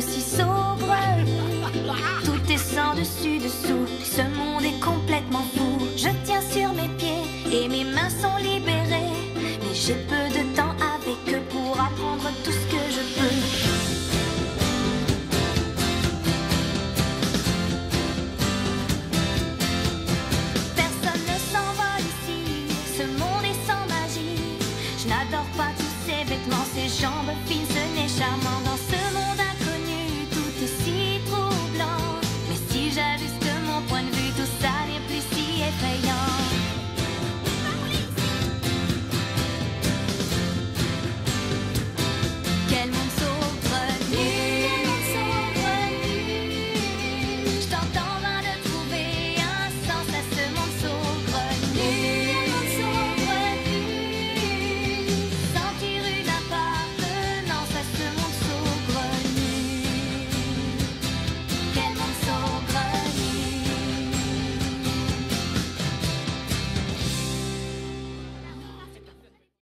si sobre. Tout est sans dessus dessous, ce monde est complètement fou. Je tiens sur mes pieds et mes mains sont libérées. Mais j'ai peu de temps avec eux pour apprendre tout ce que je peux. J'adore